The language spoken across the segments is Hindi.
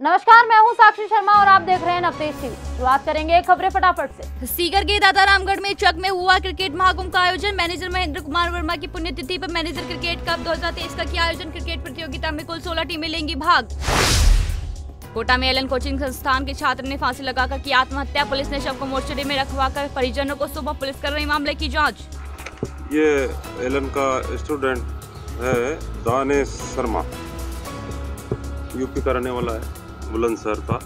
नमस्कार मैं हूँ साक्षी शर्मा और आप देख रहे हैं नवतेज टीवी। शुरुआत करेंगे खबरें फटाफट से। सीकर के दादा रामगढ़ में चक में हुआ क्रिकेट महाकुंभ का आयोजन। मैनेजर महेंद्र कुमार वर्मा की पुण्यतिथि पर मैनेजर क्रिकेट कप 2023 का किया आयोजन। क्रिकेट प्रतियोगिता में कुल 16 टीमें लेंगी भाग। कोटा में एलन कोचिंग संस्थान के छात्र ने फांसी लगाकर की आत्महत्या। पुलिस ने शव को मोर्चरी में रखवाकर परिजनों को सुबह पुलिस कर रही मामले की जाँच। ये एलन का स्टूडेंट है दानेश शर्मा। यूपी का रहने वाला है। बुलंदशहर का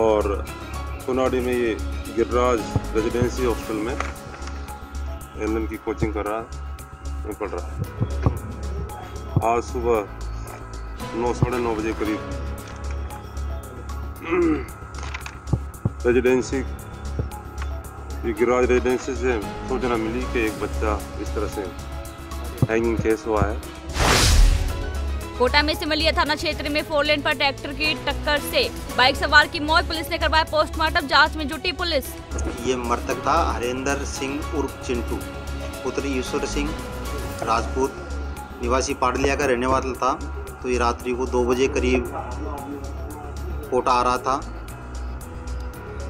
और कुनाडी में ये गिरराज रेजिडेंसी हॉस्टल में एलन की कोचिंग कर रहा है पढ़ रहा है आज सुबह नौ, साढ़े नौ बजे करीब रेजिडेंसी ये गिरिराज रेजिडेंसी से सूचना मिली कि एक बच्चा इस तरह से हैंगिंग केस हुआ है। कोटा में सिमलिया थाना क्षेत्र में फोर लेन पर ट्रैक्टर की टक्कर से बाइक सवार की मौत, पुलिस ने करवाया पोस्टमार्टम, जाँच में जुटी पुलिस। ये मृतक था हरेंद्र सिंह उर्फ़ चिंटू। पुत्र ईश्वर सिंह, राजपूत, निवासी पाडलिया का रहने वाला था। तो ये रात्रि को दो बजे करीब कोटा आ रहा था।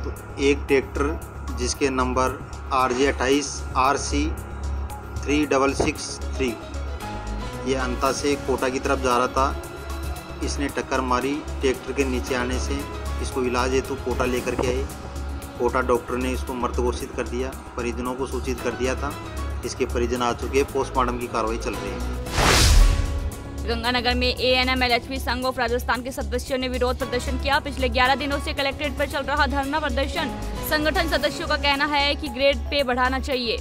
तो एक ट्रैक्टर, जिसके नंबर आर जे अट्ठाईस R C three double six three ये अंता से कोटा की तरफ़ जा रहा था। इसने टक्कर मारी, ट्रैक्टर के नीचे आने से। इसको इलाज हेतु कोटा लेकर के आए। कोटा डॉक्टर ने इसको मृत घोषित कर दिया, परिजनों को सूचित कर दिया था। इसके परिजन आ चुके पोस्टमार्टम की कार्रवाई चल रही है। गंगानगर में A N M L H P संघ ऑफ़ राजस्थान के सदस्यों ने विरोध प्रदर्शन किया। पिछले 11 दिनों से कलेक्ट्रेट पर चल रहा धरना प्रदर्शन। संगठन सदस्यों का कहना है कि ग्रेड पे बढ़ाना चाहिए।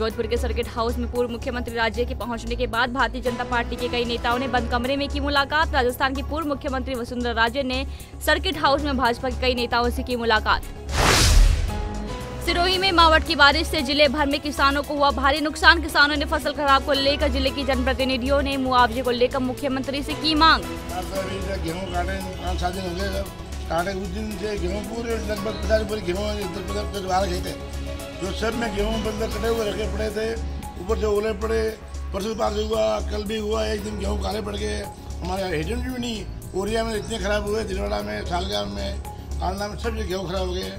जोधपुर के सर्किट हाउस में पूर्व मुख्यमंत्री राज्य के पहुँचने के बाद भारतीय जनता पार्टी के कई नेताओं ने बंद कमरे में की मुलाकात। राजस्थान की पूर्व मुख्यमंत्री वसुंधरा राजे ने सर्किट हाउस में भाजपा के कई नेताओं से की मुलाकात। सिरोही में मावट की बारिश से ज़िले भर में किसानों को हुआ भारी नुकसान। किसानों ने फ़सल खराब को लेकर ज़िले की जनप्रतिनिधियों ने मुआवजे को लेकर मुख्यमंत्री से की मांग। गेहूँ पूरे, लगभग पचास गेहूँ जो सब में गेहूँ बंदर कटे हुए रखे पड़े थे ऊपर से ओले पड़े परसों पास हुआ कल भी हुआ एक दिन गेहूँ काले पड़ गए। हमारे यहाँ एजेंट भी नहीं कोरिया में इतने खराब हुए दिलवाड़ा में सालगाम में कांडा में सब गेहूँ खराब हो गए।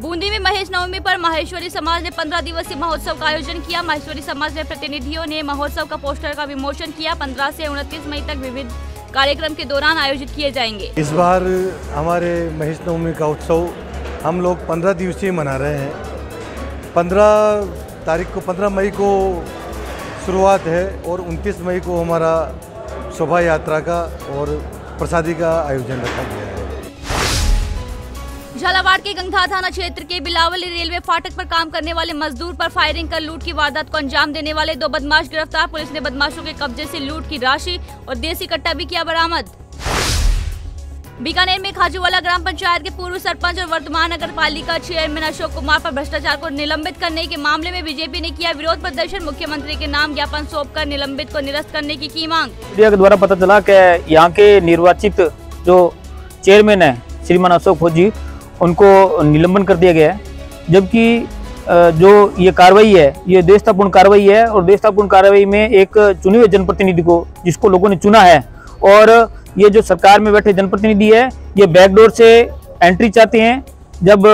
बूंदी में महेश नवमी पर माहेश्वरी समाज ने 15 दिवसीय महोत्सव का आयोजन किया। माहेश्वरी समाज के प्रतिनिधियों ने महोत्सव का पोस्टर का विमोचन किया। 15 से 29 मई तक विविध कार्यक्रम के दौरान आयोजित किए जाएँगे। इस बार हमारे महेश नवमी का उत्सव हम लोग पंद्रह दिवसीय मना रहे हैं। पंद्रह तारीख को, पंद्रह मई को शुरुआत है और उनतीस मई को हमारा शोभा यात्रा का और प्रसादी का आयोजन रखा गया है। झालावाड़ के गंगथा थाना क्षेत्र के बिलावली रेलवे फाटक पर काम करने वाले मजदूर पर फायरिंग कर लूट की वारदात को अंजाम देने वाले दो बदमाश गिरफ़्तार। पुलिस ने बदमाशों के कब्जे से लूट की राशि और देसी कट्टा भी किया बरामद। बीकानेर में खाजूवाला ग्राम पंचायत के पूर्व सरपंच और वर्तमान नगर पालिका चेयरमैन अशोक कुमार पर भ्रष्टाचार को निलंबित करने के मामले में बीजेपी ने किया विरोध प्रदर्शन। मुख्यमंत्री के नाम ज्ञापन सौंप कर निलंबित को निरस्त करने की की मांग। मीडिया के द्वारा पता चला कि यहाँ के निर्वाचित जो चेयरमैन है, श्रीमान अशोक फौजी उनको निलंबन कर दिया गया है। जबकि जो ये कार्रवाई है, ये देशतापूर्ण कार्रवाई है और देशतापूर्ण कार्रवाई में एक चुने हुए जनप्रतिनिधि को, जिसको लोगों ने चुना है, और ये जो सरकार में बैठे जनप्रतिनिधि है, ये बैकडोर से एंट्री चाहते हैं। जब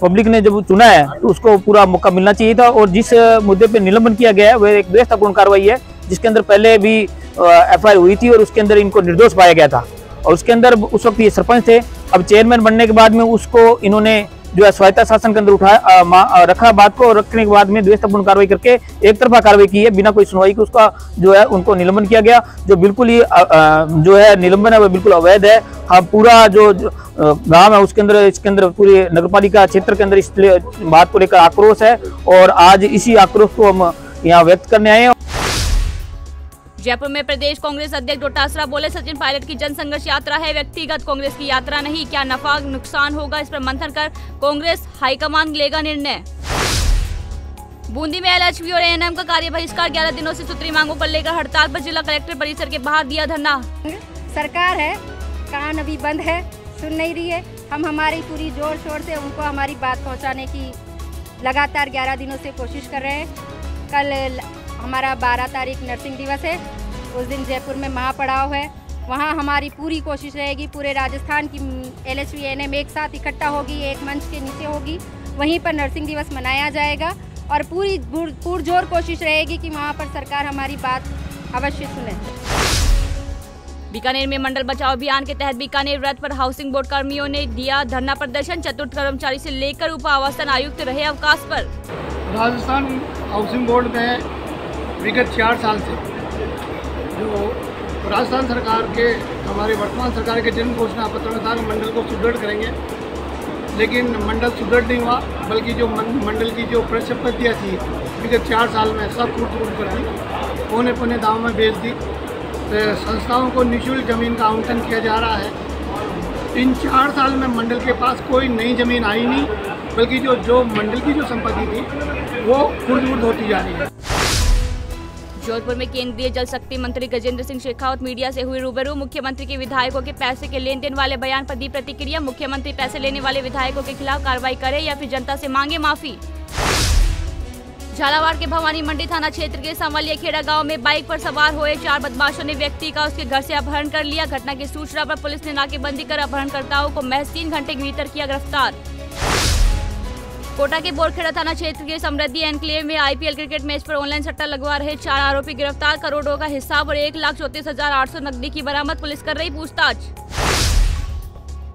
पब्लिक ने जब चुना है तो उसको पूरा मौका मिलना चाहिए था और जिस मुद्दे पे निलंबन किया गया है, वह एक व्यवस्थापूर्ण कार्रवाई है, जिसके अंदर पहले भी एफ़ हुई थी और उसके अंदर इनको निर्दोष पाया गया था। और उसके अंदर उस वक्त ये सरपंच थे। अब चेयरमैन बनने के बाद में उसको इन्होंने जो है स्वायत्ता शासन के अंदर उठाया रखा। बात को रखने के बाद में द्वेषपूर्ण कार्रवाई करके एक तरफा कार्रवाई की है। बिना कोई सुनवाई के उसका जो है, उनको निलंबन किया गया, जो बिल्कुल ही जो है निलंबन है, वो बिल्कुल अवैध है। हाँ पूरा जो गाँव है, उसके अंदर, इसके अंदर पूरे नगर पालिका क्षेत्र के अंदर इस बात को लेकर आक्रोश है और आज इसी आक्रोश को हम यहाँ व्यक्त करने आए हैं। जयपुर में प्रदेश कांग्रेस अध्यक्ष डोटासरा बोले, सचिन पायलट की जन संघर्ष यात्रा है, व्यक्तिगत कांग्रेस की यात्रा नहीं, क्या नफा नुकसान होगा? इस पर मंथन कर कांग्रेस हाईकमान लेगा निर्णय। बूंदी में एलएचपी और एएनएम का कार्य बहिष्कार ग्यारह दिनों से सूत्री मांगों पर लेकर हड़ताल पर जिला कलेक्टर परिसर के बाहर दिया धरना। सरकार है, कान अभी बंद है, सुन नहीं रही है। हम हमारी पूरी ज़ोर शोर से उनको हमारी बात पहुँचाने की लगातार ग्यारह दिनों से कोशिश कर रहे हैं। कल हमारा 12 तारीख नर्सिंग दिवस है। उस दिन जयपुर में महापड़ाव है। वहाँ हमारी पूरी कोशिश रहेगी पूरे राजस्थान की एल एच एक साथ इकट्ठा होगी एक मंच के नीचे होगी। वहीं पर नर्सिंग दिवस मनाया जाएगा और पूरी पुरजोर कोशिश रहेगी कि वहाँ पर सरकार हमारी बात अवश्य सुने। बीकानेर में मंडल बचाओ अभियान के तहत बीकानेर व्रत पर हाउसिंग बोर्ड कर्मियों ने दिया धरना प्रदर्शन। चतुर्थ कर्मचारी से लेकर उप आवासन आयुक्त रहे अवकाश पर। राजस्थान हाउसिंग बोर्ड में विगत चार साल से जो राजस्थान सरकार के, हमारे वर्तमान सरकार के जन्म घोषणा पत्र में था मंडल को सुदृढ़ करेंगे। लेकिन मंडल सुदृढ़ नहीं हुआ, बल्कि जो मंडल की जो प्रतिशतपतियाँ थी, विगत चार साल में सब फूट फूट कर दी पौने पौने दाव में बेच दी। संस्थाओं को निःशुल्क ज़मीन का आवंटन किया जा रहा है। इन चार साल में मंडल के पास कोई नई ज़मीन आई नहीं, बल्कि जो जो मंडल की जो संपत्ति थी, वो खुर्द होती जा रही है। जोधपुर में केंद्रीय जल शक्ति मंत्री गजेंद्र सिंह शेखावत मीडिया से हुई रूबरू। मुख्यमंत्री के विधायकों के पैसे के लेन देन वाले बयान पर दी प्रतिक्रिया। मुख्यमंत्री पैसे लेने वाले विधायकों के खिलाफ कार्रवाई करे या फिर जनता से मांगे माफ़ी? झालावाड़ के भवानी मंडी थाना क्षेत्र के संवलिया खेड़ा गाँव में बाइक पर सवार हुए चार बदमाशों ने व्यक्ति का उसके घर से अपहरण कर लिया। घटना की सूचना पर पुलिस ने नाकेबंदी कर अपहरणकर्ताओं को महज तीन घंटे के भीतर किया गिरफ़्तार। कोटा के बोरखेड़ा थाना क्षेत्र के समृद्धि एनक्लेव में आईपीएल क्रिकेट मैच पर ऑनलाइन सट्टा लगवा रहे चार आरोपी गिरफ़्तार, करोड़ों का हिसाब और एक लाख चौतीस हज़ार आठ सौ नकदी की बरामद, पुलिस कर रही पूछताछ।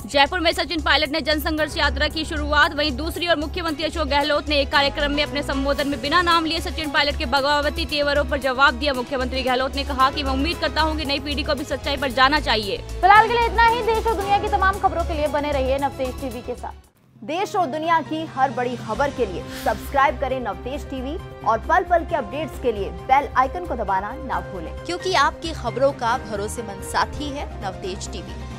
जयपुर में सचिन पायलट ने जनसंघर्ष यात्रा की शुरुआत, वहीं दूसरी ओर मुख्यमंत्री अशोक गहलोत ने एक कार्यक्रम में अपने संबोधन में बिना नाम लिए सचिन पायलट के बगावती तेवरों पर जवाब दिया। मुख्यमंत्री गहलोत ने कहा कि मैं उम्मीद करता हूँ कि नई पीढ़ी को भी सच्चाई पर जाना चाहिए। फ़िलहाल के लिए इतना ही। देश और दुनिया की तमाम खबरों के लिए बने रहिए नवतेज टीवी के साथ। देश और दुनिया की हर बड़ी खबर के लिए सब्सक्राइब करें नवतेज टीवी और पल पल के अपडेट्स के लिए बेल आइकन को दबाना ना भूलें। क्योंकि आपकी खबरों का भरोसेमंद साथी है नवतेज टीवी।